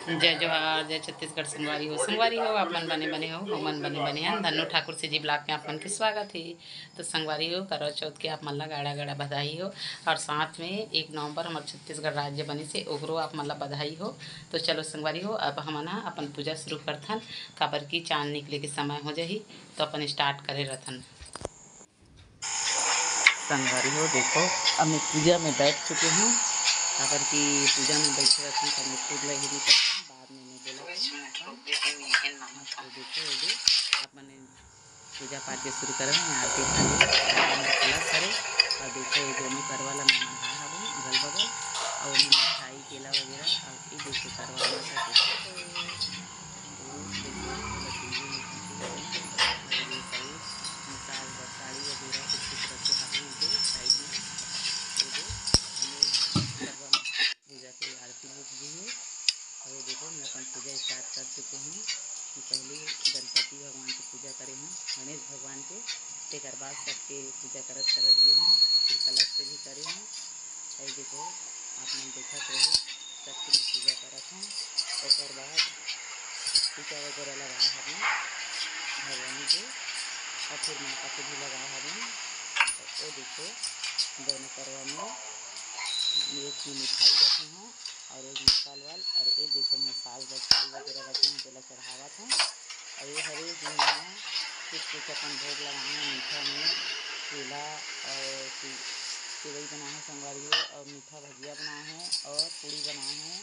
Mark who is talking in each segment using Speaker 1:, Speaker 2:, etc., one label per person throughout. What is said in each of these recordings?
Speaker 1: जय जवाहर, जय छत्तीसगढ़ संगवारी हो। संगवारी हो, आप मन बने बने हो मन बने बने हैं। धनु ठाकुर से जी ब्लॉक में आप मन के स्वागत है। तो संगवारी हो करवा चौथ के आप मन ला गाड़ा गाड़ा बधाई हो। और साथ में एक नवंबर हमारे छत्तीसगढ़ राज्य बने से ओकरो आप मन ला बधाई हो। तो चलो संगवारी हो, अब हम ना अपन पूजा शुरू करथन। काबर की चाँद निकले के समय हो जाही तो अपन स्टार्ट करे रहथन। संगवारी हो, देखो, अब मैं पूजा में बैठ चुके हूँ। काबर की पूजा में बैठे रहती तो मैं खुद लगी नहीं करता बाद में मैं बोला तो देखो ये अपने पूजा पाठ के शुरू करें आरती खाली प्लस करे और देखो ये दोनों करवाला मेहमान आया हूँ अगल बगल और मैं मिठाई केला वगैरह और ये देखो करवाला सा देखो तो देखो बच्ची मसाज साड़ी वगैरह कुछ कुछ रखे हाथ में दे साइड में ये दे हमें पूजा की आरती बुक भी है और ये देखो मैं अपन पूजा स्टार्ट कर चुके हैं कि पहले गणपति भगवान की पूजा करे हैं गणेश भगवान के। एक बाद सबके पूजा करत करत गए हैं, फिर कलश से भी करे हैं। और देखो, आप मन देखत रहे सबके मैं पूजा करत हूँ एक बाद टीका वगैरह लगा हमें भगवान के, और फिर माता के भी लगा हमें वो देखो, दोनों करवा में एक ही मिठाई रखी हूँ। और एक मिसाल वाल और ये देखो मैं साल साड़ी वगैरह रखी हूँ पहले चढ़ावत हूँ। और ये हरे दिन में कुछ कुछ अपन भोग लगाए हैं मीठा में केला और सेवई बनाए हैं संगवारी हो और मीठा भजिया बनाए हैं और पूड़ी बनाए हैं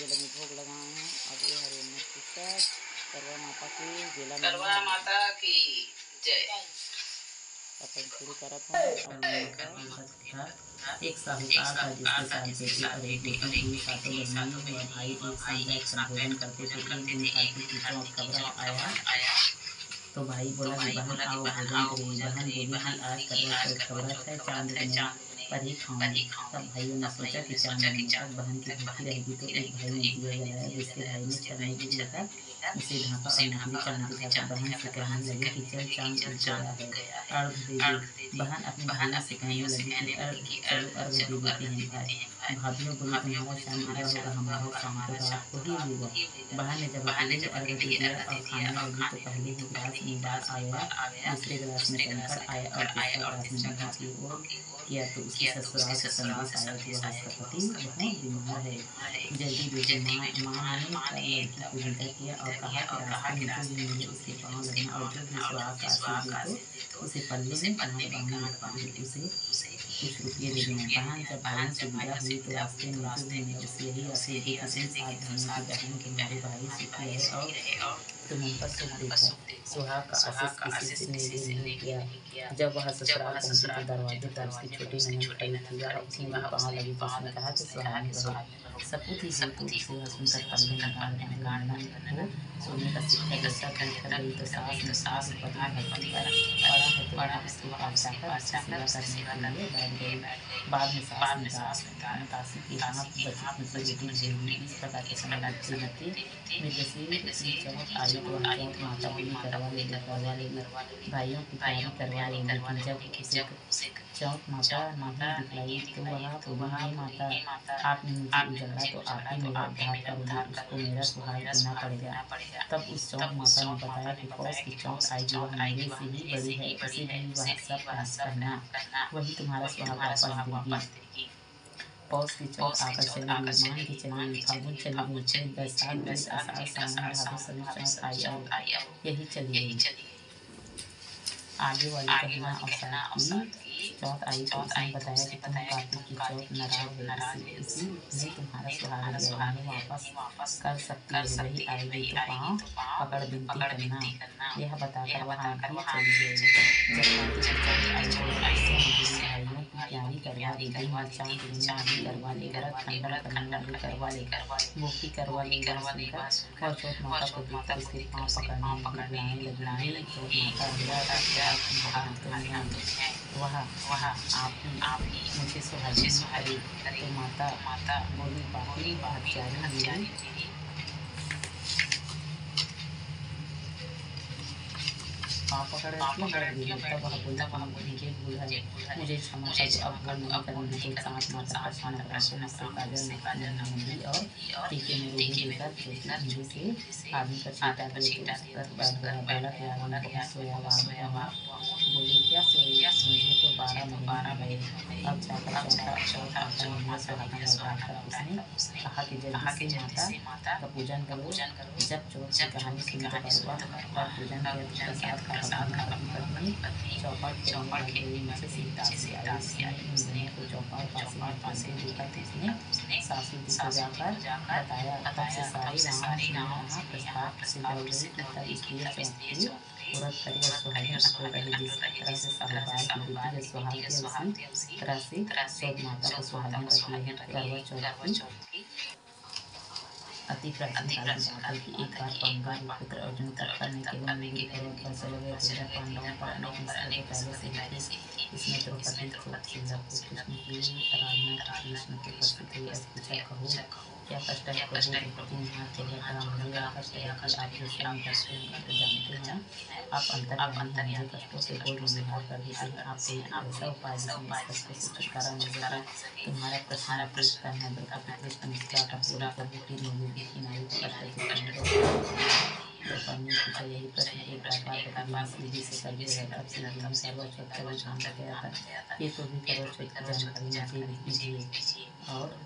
Speaker 1: ये में भोग लगाए हैं। अब ये हरे मत पुस्तक करवा माता की जिला
Speaker 2: करवा माता की जय।
Speaker 1: अपन शुरू करत हूँ और एक साहूकार था जिसके साथ बेटी और एक बेटी सातों बहनी और भाई एक साथ भोजन करते थे एक दिन कार्तिक की चौथ खबर आया। तो भाई बोला कि बहन आओ भोजन बहन बोली कि आज करवा चौथ खबर है चाँद ने पर ही खाऊँगी तब भाइयों ने सोचा कि चाँद बहन की भूखी रहेगी तो एक भाई ने दिया जलाया जिसके भाई ने चढ़ाई की लेकर उसे ढांपा और चाँद दिखाकर बहन से कहने लगे कि चल चाँद उठ गया है। अर्घ दे। बहन अपनी भाइयों से कहने लगी कि अर्घ चलो अर्घ दे देते हैं भाई भाभियों तुम्हारा शाम पूरा होगा हमारा शाम तो रात को ही होगा बहन ने जब अकेले अर्घ दे दिया और खाने लगी तो पहले ही गिलास में बात आया दूसरे गिलास में कंकर आया और तीसरे गिलास में बना की ओर किया तो उसके ससुराल से संदेश आया कि वह उसका पति बहुत बीमार है। जल्दी बेटे माँ ने को विदा किया और कहा कि रास्ते में जो भी मिले उसके पाँव लगना और जो भी सुहाग का आशीष दे तो उसे पल्ले में कहाँ उसे बहन जब बहन से विदा हुई तो रास्ते में भी मिले उसे आशीष दी कि तुम साथ धनिया की बहन तुम्हारे भाई सुखी है और तुम पर सुख देखो सुहाग का आशीष किसी ने भी नहीं किया जब वह ससुराल पहुँची तो दरवाजे पर उसकी छोटी ननद खड़ी थी और उसने भी पाँव लगी तो उसने कहा कि सुहाग ने बहुत सपूत ही जीतू सुनकर पल्ले लगा लगाना को सोने का सिक्का जैसा कर गई तो सास ने सास भक्ति पर पड़ा है तो बड़ा उसके पास जाकर उसकी सेवा करने के लिए बैठ गई बाद में सास ने सास ने कहा काशी की हाँ बचपन से बेटी जेबी इस प्रकार के समय लगते लगते मैं जैसे चौक आई तो वहाँ चौक माता बोली करवा लेगी करवा लेगी भाइयों की तैयारी करवा लेगी जब उसे चौक माता नहीं दिखलाई तो वह बोली माता आपने मुझे उजाड़ा तो आप ही मेरा उद्धार करोगे उसको मेरा सुहाग देना पड़ेगा तब उस चौक माता ने बताया कि पौष की चौक आएगी वह मेरे से ही बड़ी है उसे भी वह सब करना वही तुम्हारा सुहाग वापस देगी पौष की चौक आकर चली मान की चली फागुन चली गई चैत बैसाख गई आषाढ़ सावन भादो सभी चौक आई यही चली गई आगे वाली कहना अवसाद की चौथ आई तो उसने बताया कि तुम कार्तिक की चौथ नाराज़ है इसी में तुम्हारा सुहाग जवानी वापस कर सकती है वही आएगी तो पाँव पकड़ बिनती करना। यह बताकर वहाँ आगे चली गई। जब कार्तिक की चौथ आई तो भाइयों की तैयारी करवा दी, गई चाँद दुनिया आदि करवा ले व्रत खंडन करने वाले करवा ले मुक्ति करवा ले सुनकर और चौथ माता को देखकर उसके पाँव पकड़ने लगी बुलाने लगी। चौथ माता अगला राजा वह वह, आप आप मुझे सुहागी सुहागी तो माता माता, बोली बाकी हत्यारी मेरी। वह बोला मुझे क्षमा कर अब भूल नहीं करूँगी तो सांस माता प्रश्न कराते मुझसे काजल मेहंदी और टीके में रोही लेकर छोटी से आदमी का छीटा दे कर बैठ गया बोला कि आदमी सोया बाबा बोले क्या सोया मुझे तो बारह बारह गए। अब जाकर चौथा महीना सुहागन लगाकर उसने कहा कि जल्दी से माता का पूजन करो जब चौथ की कहानी सुनकर बरुआ पूजन के का पत्नी चौपट चौपट के नीचे सीता से आई उसने को चौपट पासे पासे देखा तो उसने सासू जी को जाकर बताया तब से सारी राम प्रस्ताव से डर गई तब इसलिए चौथी औरत करेगा सुहागिन अकल रहे जिस तरह से साहूकार की बेटी है सुहागी उसी तरह से चौथ माता को सुहागन रखी है करवा चौथ की अति प्राचीन काल की कि एक बार पंगा पुत्र अर्जुन तत्पर ने केवल मेरी पर्वत पर चले गए पांडवों पर अनेक मिस्र पहले से ही इसमें द्रौपदी को कृष्ण की आराधना कृष्ण के प्रस्तुत हुई कहो। क्या कष्ट है प्रभु द्रौपदी ने हाथ से कहता मुझे कष्ट है कि आप जो स्वयं करते हैं तो जानते हैं आप अंतर आप अंतर मुझे कष्टों से कोई व्यवहार कर देते हैं आप कोई ऐसा उपाय इस कष्टों से छुटकारा मिल सके तुम्हारा प्रश्न पूछ करना द्रौपदी कृष्ण मिश्रा का पूरा प्रभु की निर्भूति की नारी को कष्ट से द्रौपदी पूछा यही प्रश्न एक बार बार श्री जी से कर दिया गया तब श्री जी ने सर्वोच्च का जान गया था ये तो भी सर्वोच्च की जानकारी मुझे और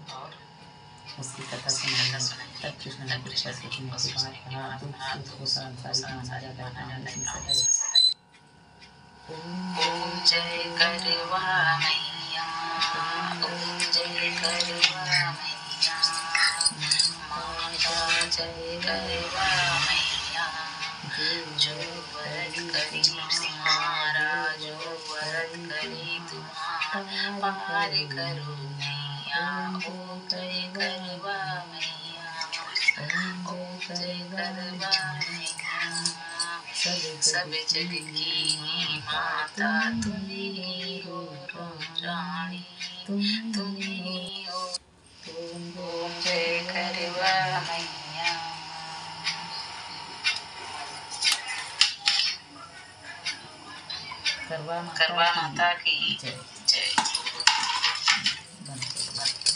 Speaker 1: उसकी कथा सुनाई तब कृष्ण ने सुनने के बाद कहा दुख सुख को सांसारिक माना जाता है
Speaker 2: ओम जय करवा मैया ओम जय करवा मैया जय करवा जो व्रत करी तुम्हारा जो व्रत करी तुम्हारा पार करो मैया सब जग की। माता तुम हो रानी तुम ही हो ओम जय करवा मैया
Speaker 1: करवा
Speaker 2: करवा माता की।
Speaker 1: जय
Speaker 2: जय
Speaker 1: बंद करो।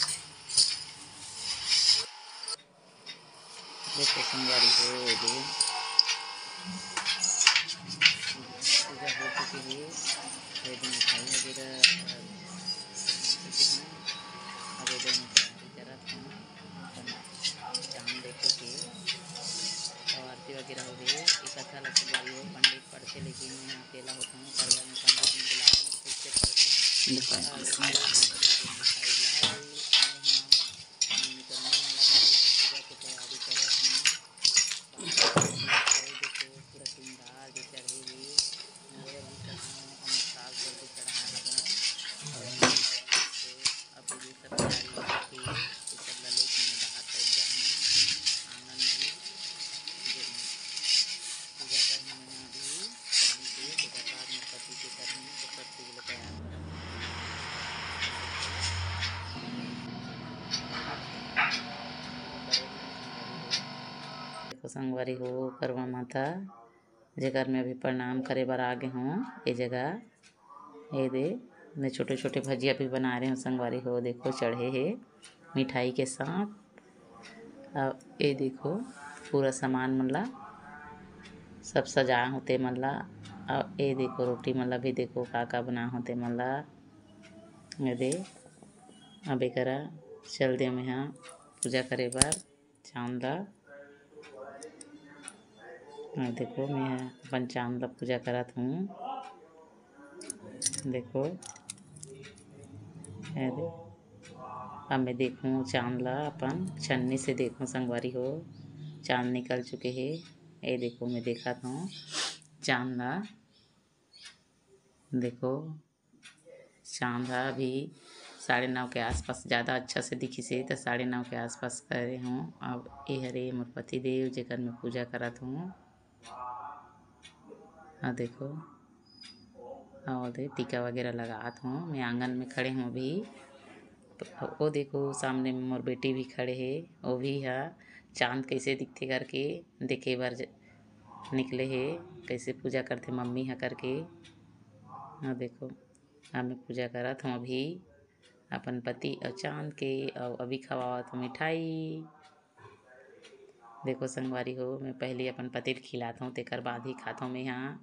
Speaker 1: देखो संगवारी हो ये पूजा हो चुकी है। रेडी मिठाई वगैरह हैं जरा चाँद देखो कि आरती वगैरह हो गई। है एक अच्छा लगता है पंडित पढ़ते लेकिन मैं अकेला होता हूँ। करवा में पंडित ने बुलाया खुद से पढ़ता हूँ संगवारी हो करवा माता। जगह में अभी प्रणाम करे बार आगे हूँ, ये जगह। ये दे, मैं छोटे छोटे भजिया भी बना रहे हूँ संगवारी हो देखो, चढ़े है, मिठाई के साथ। अब ये देखो, पूरा सामान मल्ला, सब सजा होते मल्ला। अब ये देखो, रोटी मल्ला भी देखो का का बना होते मल्ला। ये दे, अब एकरा चल दे मैं यहाँ, पूजा करे बार, चांदा देखो, मैं अपन ला पूजा करत हूँ। देखो दे। अब मैं देखूँ चाँद ला, अपन छन्नी से देखूँ संगवारी हो। चाँद निकल चुके हैं। ये देखो, मैं देखा था चाँद ला। देखो, चाँद ला अभी साढ़े नौ के आसपास ज़्यादा अच्छा से दिखी से तो साढ़े नौ के आसपास करे हूँ। अब ये हरे मोर पति देव जेकर मैं पूजा करत हूँ। हाँ देखो। और दे, टीका वगैरह लगात हूँ मैं। आँगन में खड़े हूँ अभी। तो वो देखो, सामने में मोर बेटी भी खड़े है। वो भी है, चाँद कैसे दिखते करके, देखे बार निकले हे। कैसे पूजा करथे मम्मी हा करके। हाँ देखो हाँ मैं पूजा करत हूँ अभी। अपन पति और चाँद के, और अभी खवावत हूँ मिठाई। देखो, संगवारी हो, मैं पहले अपन पति खिलात हूँ, तेकर बाद ही खात हूँ मैं यहाँ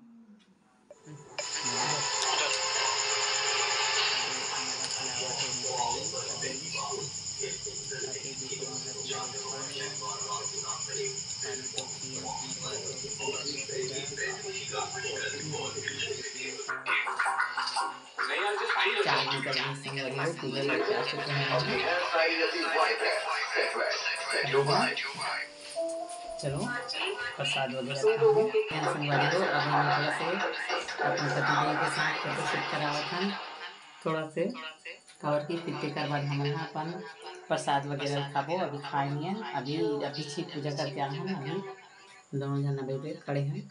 Speaker 1: चलो प्रसाद वगैरह से अपने पतिदेव के साथ फ़ोटो शूट करावत हन थोड़ा से कवर की फिर तेकर बाद हम यहाँ अपन प्रसाद वगैरह खाबो अभी खाए नहीं है। अभी अभी छी पूजा करके आए हैं। अभी दोनों जन अभी खड़े हैं।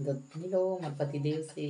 Speaker 1: दो मिलो मोर पतिदेव से